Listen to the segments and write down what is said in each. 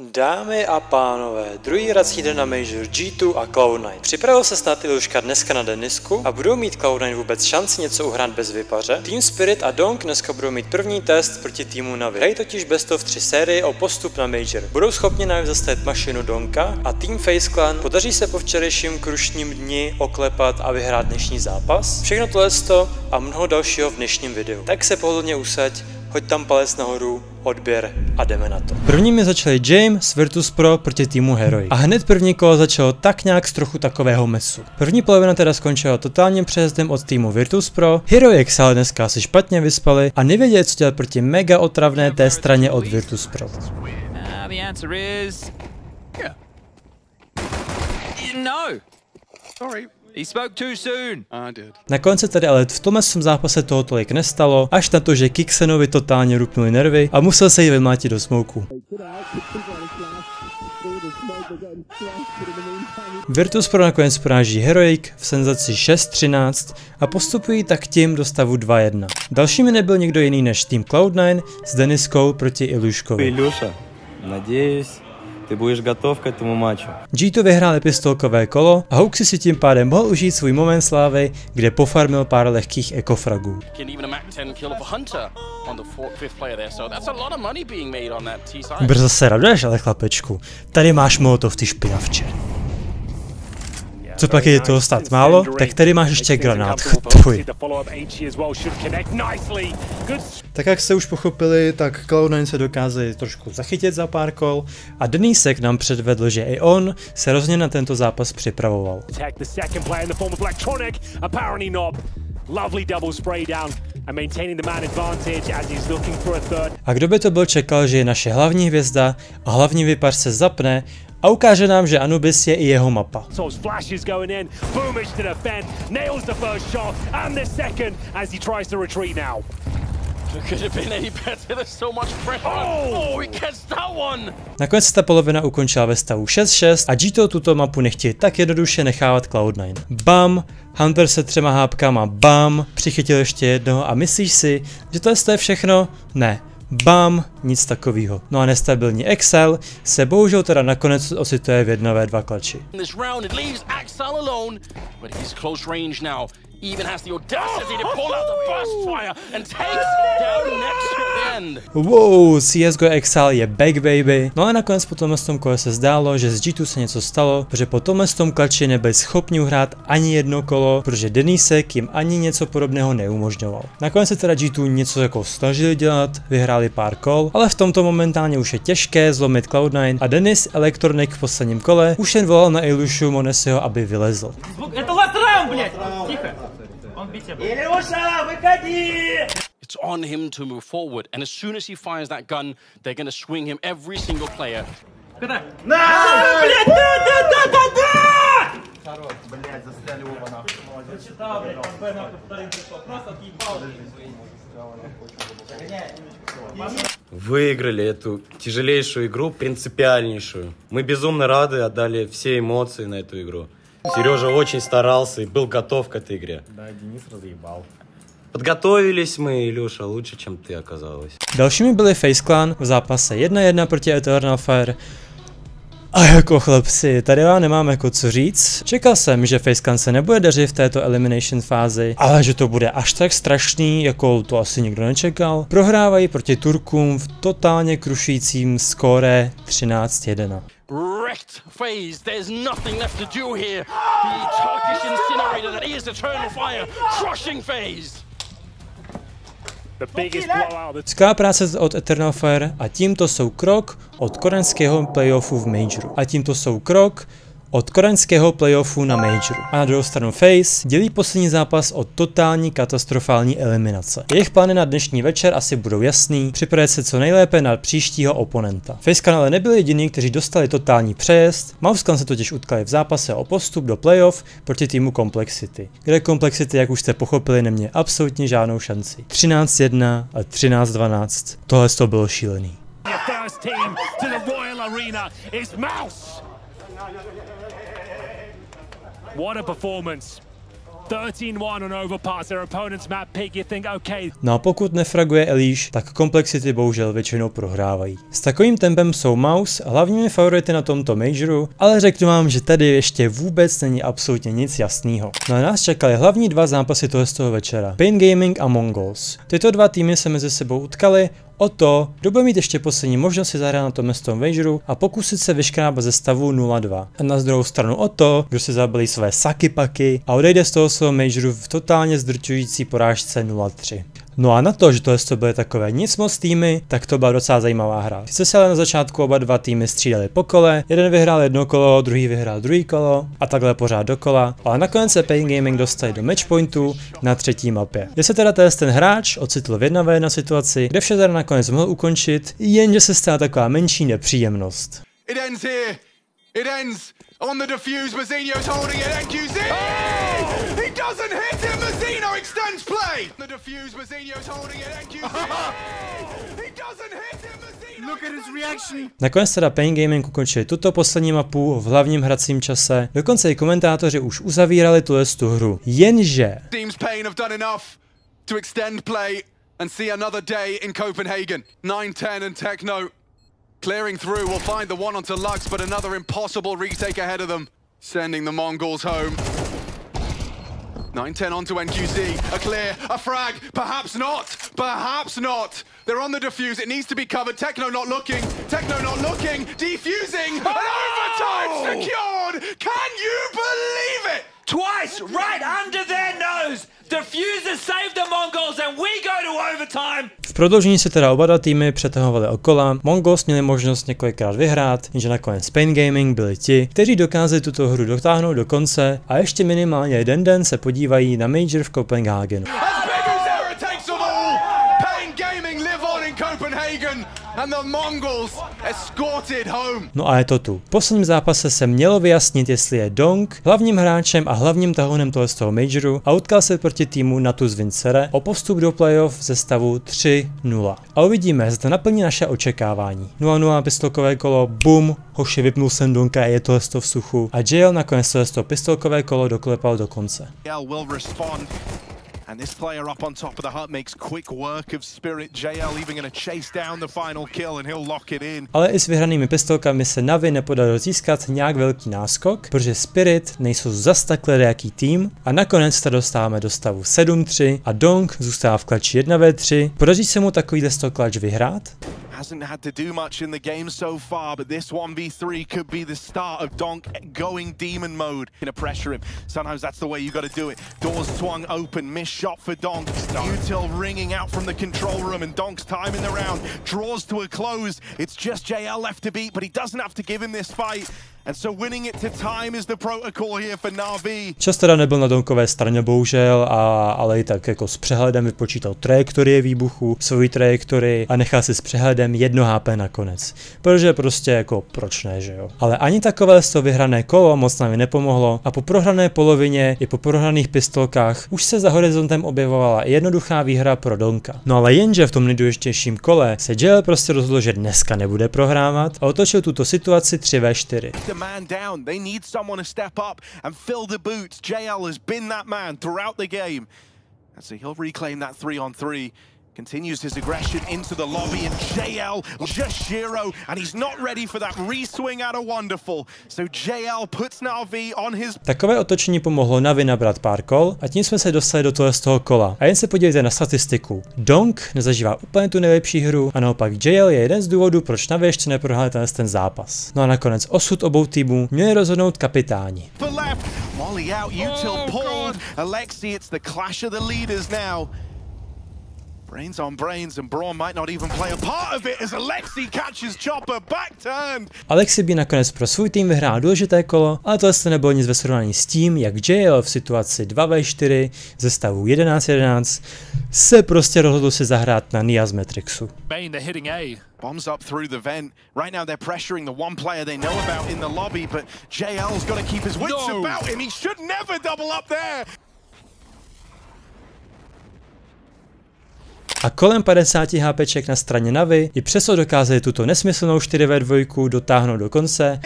Dámy a pánové, druhý raz jde na Major G2 a Cloud9. Připravil se snad Iluška dneska na Denisku a budou mít Cloud9 vůbec šanci něco uhrát bez vypaře? Team Spirit a Donk dneska budou mít první test proti týmu Navi. Hrají totiž best of 3 série o postup na Major. Budou schopni Navi zastavit mašinu Donka a Team Face Clan podaří se po včerejším krušním dni oklepat a vyhrát dnešní zápas. Všechno tohle a mnoho dalšího v dnešním videu. Tak se pohodlně usaď, hoď tam palec nahoru, odběr a jdeme na to. Prvními začali James Virtus Pro proti týmu Heroic. A hned první kolo začalo tak nějak z trochu takového mesu. První polovina teda skončila totálním přejezdem od týmu Virtus Pro, Heroic se ale dneska asi špatně vyspali a nevěděli, co dělat proti mega otravné té straně od Virtus Pro. No. Sorry. Na konci tedy ale v tomhle svém zápase toho tolik nestalo, až na to, že Kixenovi totálně rupnuli nervy a musel se jí vymlátit do smouku. Virtus pro nakonec poráží Heroic v senzaci 6-13 a postupují tak tím do stavu 2-1. Dalšími nebyl někdo jiný než tým Cloud9 s Deniskou proti Iluškovi. Iluša, nadějím, ty budeš gotov k tomu maču. G2 vyhrál pistolkové kolo a Hooksy si tím pádem mohl užít svůj moment slávy, kde pofarmil pár lehkých ekofragů. Brzo se raduješ, ale chlapečku. Tady máš molotov, ty špinavče. Co pak je toho stát? málo, tak tady máš ještě granát, chtuj. Tak jak jste už pochopili, tak Cloud9 se dokázali trošku zachytit za pár kol a Denisek nám předvedl, že i on se rozně na tento zápas připravoval. A kdo by to byl čekal, že je naše hlavní hvězda a hlavní vypař se zapne a ukáže nám, že Anubis je i jeho mapa. Nakonec se ta polovina ukončila ve stavu 6-6 a Gito tuto mapu nechtějí tak jednoduše nechávat Cloud9. Bam, Hunter se třema hápkama, bam, přichytil ještě jednoho a myslíš si, že to je všechno? Ne. Bam, nic takového. No a nestabilní Excel se bohužel teda nakonec ocituje v 1 2 klači even has the audacity to pull out the burst fire and takes down next to the end. Wow, CSGO Exile je back baby. No a nakonec po tomhle tom kole se zdálo, že z G2 se něco stalo, protože po tomhle tom klači nebyli schopni uhrát ani jedno kolo, protože Denisek jim ani něco podobného neumožňoval. Nakonec se teda G2 něco jako snažili dělat, vyhráli pár kol, ale v tomto momentálně už je těžké zlomit Cloud9 a Denis Elektronik v posledním kole už jen volal na Ilushu Monesiho, aby vylezl. Je to Ticho. Он бить Илюша, выходи! It's on him to move forward, and as soon as he fires that gun, they're gonna swing him every single player. На! Блядь, да, да, да, да, да! Хорош, блядь, застряли оба нахуй. Прочитал, блядь, там Б нахуй вторым пришел. Просто отъебал. Выиграли эту тяжелейшую игру, принципиальнейшую. Мы безумно рады, отдали все эмоции на эту игру. Сережа очень старался и был готов к этой игре. Да, Денис разъебал. Podgotoviliśmy my, Ilюша, лучше, чем ty оказалось. Dalšími byli Face Clan v zápase 1-1 proti Eternal Fire. A jako chlapci, tady vám nemám jako co říct. Čekal jsem, že Faceclan se nebude dařit v této elimination fázi, ale že to bude až tak strašný, jako to asi nikdo nečekal. Prohrávají proti Turkům v totálně krušícím skóre 13-1 wrecked phase. There's nothing left to do here. The Turkish incinerator that is Eternal Fire, crushing phase. Skvělá práce od Eternal Fire a tímto jsou krok od koreňského playoffu v Majoru. A tímto jsou krok od koreňského playoffu na Majoru. A na druhou stranu Face dělí poslední zápas od totální katastrofální eliminace. Jejich plány na dnešní večer asi budou jasný, připravit se co nejlépe na příštího oponenta. Face ale nebyli jediní, kteří dostali totální přejezd, Mouseclan se totiž utkali v zápase o postup do playoff proti týmu Complexity, kde Complexity, jak už jste pochopili, neměli absolutně žádnou šanci. 13-1 a 13-12. Tohle to bylo šílený. What a performance. No a pokud nefraguje Elíš, tak komplexity bohužel většinou prohrávají. S takovým tempem jsou Mouse hlavními favority na tomto majoru, ale řeknu vám, že tady ještě vůbec není absolutně nic jasného. No a nás čekaly hlavní dva zápasy toho z toho večera. Pain Gaming a Mongols. Tyto dva týmy se mezi sebou utkali o to, kdo bude mít ještě poslední možnost si zahrát na tom mestom Wageru a pokusit se vyškrábat ze stavu 0-2. A na druhou stranu o to, kdo si zabili své saky paky a odejde z toho svého Majoru v totálně zdrčující porážce 0-3. No a na to, že to to byly takové nic moc týmy, tak to byla docela zajímavá hra. Sice se ale na začátku oba dva týmy střídali po kole, jeden vyhrál jedno kolo, druhý vyhrál druhý kolo a takhle pořád dokola, ale nakonec se Pain Gaming dostali do matchpointu na třetí mapě. Kde se teda ten hráč ocitl v jedna v jedna situaci, kde vše teda nakonec mohl ukončit, jenže se stala taková menší nepříjemnost. It ends here. It ends on the defuse. Mazzino's holding it. NQZ! Oh! He doesn't hit him. Mazzino extends play. The defuse. Mazzino's holding it. NQZ! He doesn't hit him. Mazzino Look at his reaction. Nakonec teda Pain Gaming ukončili tuto poslední mapu v hlavním hracím čase. Dokonce i komentátoři už uzavírali tuhle tu hru. Jenže... Teams Pain have done enough to extend play and see another day in Copenhagen. 9-10 and Techno Clearing through will find the one onto Lux, but another impossible retake ahead of them, sending the Mongols home. 9-10 onto NQZ. A clear, a frag. Perhaps not. Perhaps not. They're on the defuse. It needs to be covered. Techno not looking. Techno not looking. Defusing. Oh! An overtime oh! secured. Can you believe it? Twice, right under their nose. Diffuser saved the Mongols and we go to overtime. V prodloužení se teda oba dva týmy přetahovali okola, Mongols měli možnost několikrát vyhrát, jenže nakonec Spain Gaming byli ti, kteří dokázali tuto hru dotáhnout do konce a ještě minimálně jeden den se podívají na Major v Copenhagenu. No a je to tu. V posledním zápase se mělo vyjasnit, jestli je Dong hlavním hráčem a hlavním tahounem toho z toho majoru a utkal se proti týmu Natus Vincere o postup do playoff ze stavu 3-0. A uvidíme, zda naplní naše očekávání. 0-0 pistolkové kolo, bum, hoši vypnul jsem Donka a je to v suchu. A JL nakonec to pistolkové kolo doklepal do konce. And this player up on top of the hut makes quick work of Spirit. JL even going to chase down the final kill and he'll lock it in. Ale i s vyhranými pistolkami se Navi nepodařilo získat nějak velký náskok, protože Spirit nejsou zas takhle jaký tým a nakonec se dostáváme do stavu 7-3 a Dong zůstává v klači 1v3. Podaří se mu takovýhle klač vyhrát? Hasn't had to do much in the game so far, but this 1v3 could be the start of Donk going demon mode. Gonna pressure him. Sometimes that's the way you gotta do it. Doors swung open, missed shot for Donk. Util ringing out from the control room, and Donk's time in the round draws to a close. It's just JL left to beat, but he doesn't have to give him this fight. To. Čas teda nebyl na Donkové straně bohužel, a, ale i tak jako s přehledem vypočítal trajektorie výbuchu, svoji trajektorii a nechal si s přehledem jedno HP nakonec. Protože prostě jako proč ne, že jo. Ale ani takové toho vyhrané kolo moc nám nepomohlo a po prohrané polovině i po prohraných pistolkách už se za horizontem objevovala jednoduchá výhra pro Donka. No ale jenže v tom nejdůležitějším kole se JL prostě rozhodl, že dneska nebude prohrávat a otočil tuto situaci 3v4. A man down. They need someone to step up and fill the boots. JL has been that man throughout the game. And so he'll reclaim that three on three. Continues his aggression into the lobby and JL just Shiro and he's not ready for that re-swing out of Wonderful. So JL puts Navi on his... Takové otočení pomohlo Navi nabrat pár kol a tím jsme se dostali do toho z toho kola. A jen se podívejte na statistiku. Donk nezažívá úplně tu nejlepší hru a naopak JL je jeden z důvodů, proč Navi ještě neprohráli ten, ten zápas. No a nakonec osud obou týmů měli rozhodnout kapitáni. Molly out, Util oh, pulled. Alexi, it's the clash of the leaders now. Brains on brains and Braun might not even play a part of it as Alexi catches Chopper back turned. Alexi by nakonec pro svůj tým vyhrál důležité kolo, ale to asi nebylo nic ve srovnání s tím, jak JL v situaci 2v4 ze stavu 11-11 se prostě rozhodl se zahrát na Nia z Matrixu. Main, they're hitting A. Bombs up through the vent. Right now they're pressuring the one player they know about in the lobby, but JL's got to keep his wits no. about him. He should never double up there. A kolem 50 HPček na straně Navy i přesto dokázali tuto nesmyslnou 4v2 dotáhnout do konce.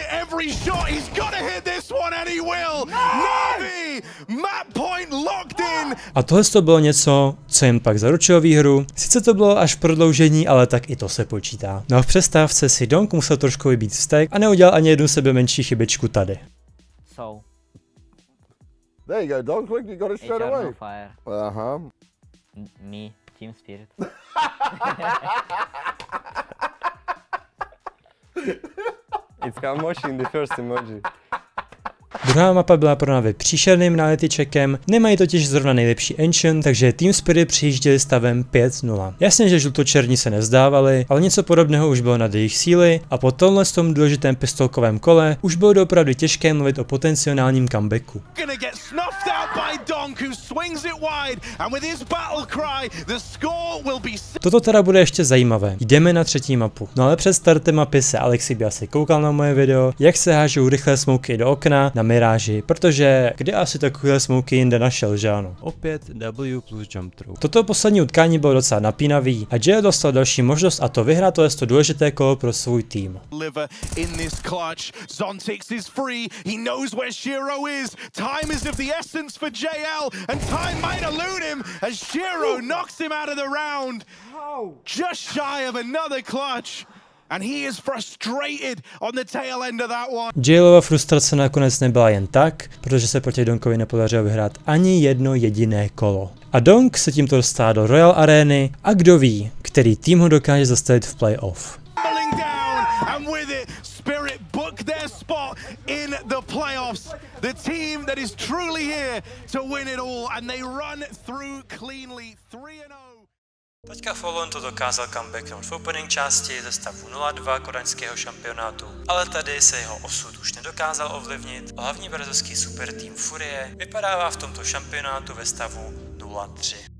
A tohle to bylo něco, co jim pak zaručilo výhru. Sice to bylo až prodloužení, ale tak i to se počítá. No a v přestávce si Donk musel trošku vybít vztek a neudělal ani jednu sebe menší chybičku tady. So, There you go, dog. Look, you got it straight away. no fire. Uh huh. N- me, team spirit. It's Kamoshi in the first emoji. Druhá mapa byla pro Navy příšerným náletičekem, nemají totiž zrovna nejlepší engine, takže Team Spirit přijížděli stavem 5-0. Jasně, že žlutočerní se nevzdávali, ale něco podobného už bylo nad jejich síly a po tomhle tom důležitém pistolkovém kole už bylo opravdu těžké mluvit o potenciálním comebacku. Toto teda bude ještě zajímavé. Jdeme na třetí mapu. No ale před startem mapy se Alexi by asi koukal na moje video, jak se hážou rychlé smouky do okna na Miráži, protože kde asi takové smouky jinde našel, že ano? Opět W plus jump through. Toto poslední utkání bylo docela napínavý a Jay dostal další možnost a to vyhrát to je to důležité kolo pro svůj tým. Liver in this clutch. Zontix is free. He knows where Shiro is. Time is of the essence for JL, and time might elude him as Shiro knocks him out of the round. Just shy of another clutch. And he is frustrated on the tail end of that one. Jailova frustrace nakonec nebyla jen tak, protože se proti Donkovi nepodařilo vyhrát ani jedno jediné kolo. A Donk se tímto dostává do Royal Areny a kdo ví, který tým ho dokáže zastavit v playoff. The team that is truly here to win it all, and they run through cleanly 3 0. Teďka Fallon to dokázal comebacknout v opening části ze stavu 0-2 kodaňského šampionátu, ale tady se jeho osud už nedokázal ovlivnit. Hlavní brazilský super tým Furie vypadává v tomto šampionátu ve stavu 0-3.